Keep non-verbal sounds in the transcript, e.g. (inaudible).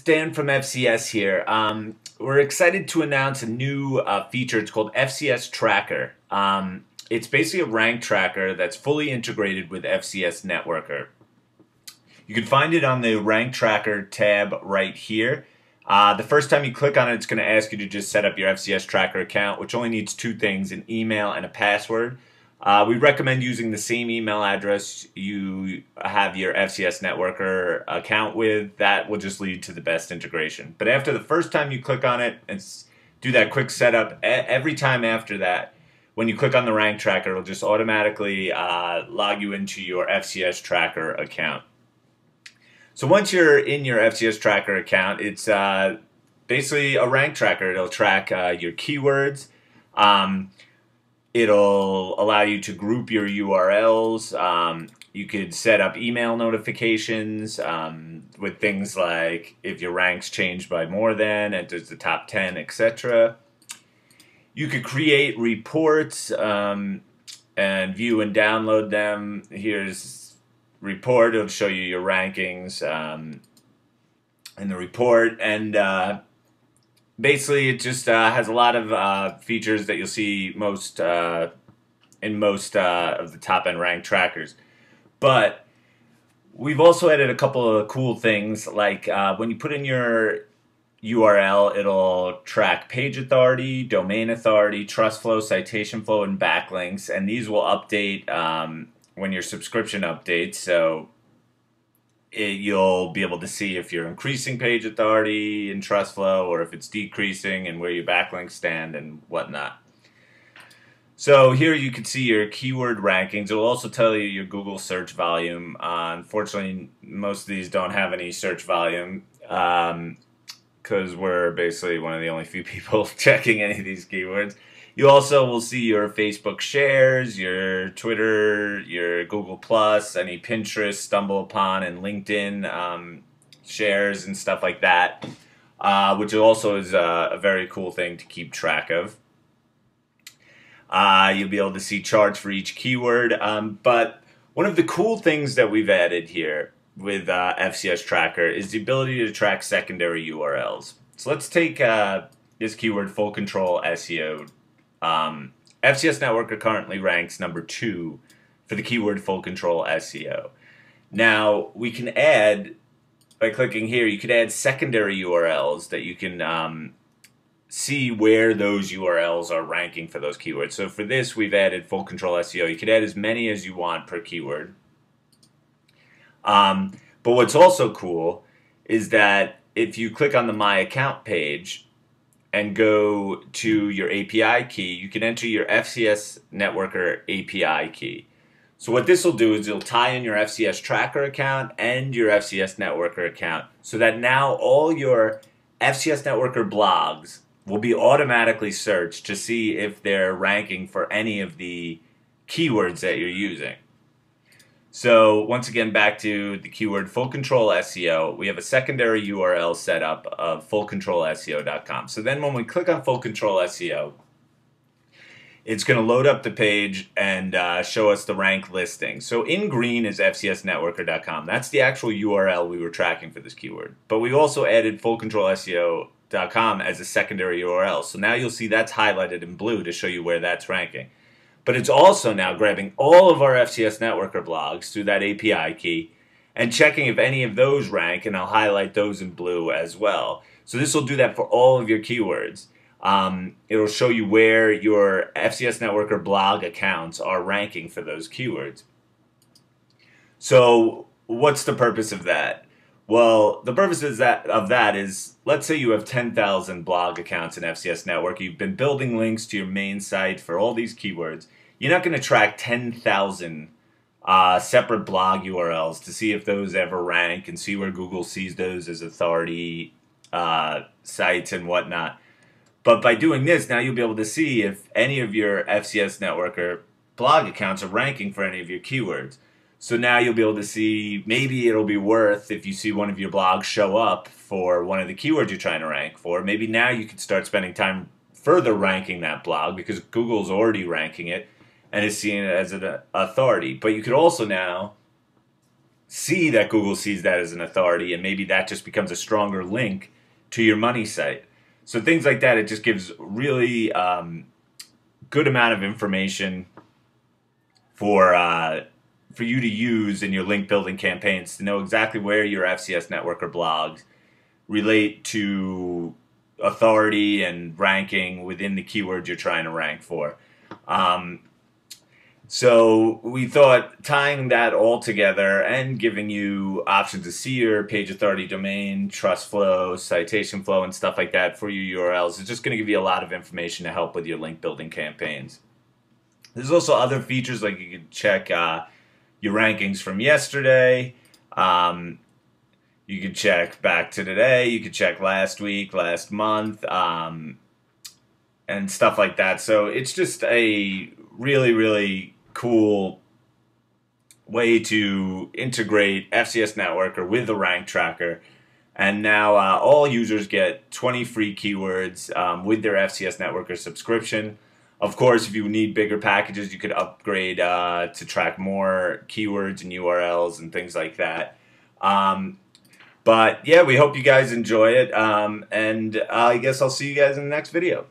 Dan from FCS here. Um, we're excited to announce a new uh, feature. It's called FCS Tracker. Um, it's basically a rank tracker that's fully integrated with FCS Networker. You can find it on the Rank Tracker tab right here. Uh, the first time you click on it, it's going to ask you to just set up your FCS Tracker account, which only needs two things, an email and a password. Uh, we recommend using the same email address you have your FCS Networker account with. That will just lead to the best integration. But after the first time you click on it and do that quick setup, every time after that, when you click on the rank tracker, it'll just automatically uh, log you into your FCS Tracker account. So once you're in your FCS Tracker account, it's uh, basically a rank tracker. It'll track uh, your keywords. Um, It'll allow you to group your URLs. Um, you could set up email notifications um, with things like if your ranks change by more than, enters the top 10, etc. You could create reports um, and view and download them. Here's report. It'll show you your rankings um, in the report. And uh, basically it just uh, has a lot of uh, features that you'll see most uh, in most uh, of the top end rank trackers. But we've also added a couple of cool things like uh, when you put in your url it'll track page authority domain authority trust flow citation flow and backlinks. And these will update um, when your subscription updates. So it, you'll be able to see if you're increasing page authority in trust flow or if it's decreasing and where your backlinks stand and whatnot. So here you can see your keyword rankings. It will also tell you your Google search volume. Uh, unfortunately, most of these don't have any search volume because um, we're basically one of the only few (laughs) people checking any of these keywords. You also will see your Facebook shares, your Twitter, your Google Plus, any Pinterest, StumbleUpon, and LinkedIn um, shares and stuff like that, uh, which also is a, a, very cool thing to keep track of. Uh, you'll be able to see charts for each keyword. Um, but one of the cool things that we've added here with uh, FCS Tracker is the ability to track secondary URLs. So let's take uh, this keyword full control SEO um, FCS Networker currently ranks number two for the keyword full control SEO. Now, we can add, by clicking here, you could add secondary URLs that you can um, see where those URLs are ranking for those keywords. So for this, we've added full control SEO. You could add as many as you want per keyword. Um, but what's also cool is that if you click on the My Account page, and go to your API key, you can enter your FCS Networker API key. So what this will do is it'll tie in your FCS Tracker account and your FCS Networker account so that now all your FCS Networker blogs will be automatically searched to see if they're ranking for any of the keywords that you're using. So once again, back to the keyword full control SEO, we have a secondary URL set up of fullcontrolseo.com. So then when we click on full control SEO, it's going to load up the page and uh, show us the rank listing. So in green is fcsnetworker.com. That's the actual URL we were tracking for this keyword. But we also added fullcontrolseo.com as a secondary URL. So now you'll see that's highlighted in blue to show you where that's ranking. But it's also now grabbing all of our FCS Networker blogs through that API key and checking if any of those rank, and I'll highlight those in blue as well. So this will do that for all of your keywords. Um, it'll show you where your FCS Networker blog accounts are ranking for those keywords. So what's the purpose of that? Well, the purpose that, of that is, let's say you have 10,000 blog accounts in FCS Network. You've been building links to your main site for all these keywords you're not going to track 10,000 uh, separate blog URLs to see if those ever rank and see where Google sees those as authority uh, sites and whatnot. But by doing this, now you'll be able to see if any of your FCS Networker blog accounts are ranking for any of your keywords. So now you'll be able to see maybe it'll be worth if you see one of your blogs show up for one of the keywords you're trying to rank for. Maybe now you could start spending time further ranking that blog because Google's already ranking it and is seen as an authority. But you could also now see that Google sees that as an authority, and maybe that just becomes a stronger link to your money site. So things like that, it just gives really um, good amount of information for uh, for you to use in your link building campaigns to know exactly where your FCS Networker blogs relate to authority and ranking within the keywords you're trying to rank for. Um, so we thought tying that all together and giving you options to see your page authority domain, trust flow, citation flow, and stuff like that for your URLs is just going to give you a lot of information to help with your link building campaigns. There's also other features like you can check uh, your rankings from yesterday. Um, you can check back to today. You can check last week, last month, um, and stuff like that. So it's just a really, really cool way to integrate FCS Networker with the rank tracker. And now uh, all users get 20 free keywords um, with their FCS Networker subscription. Of course, if you need bigger packages, you could upgrade uh, to track more keywords and URLs and things like that. Um, but yeah, we hope you guys enjoy it. Um, and I guess I'll see you guys in the next video.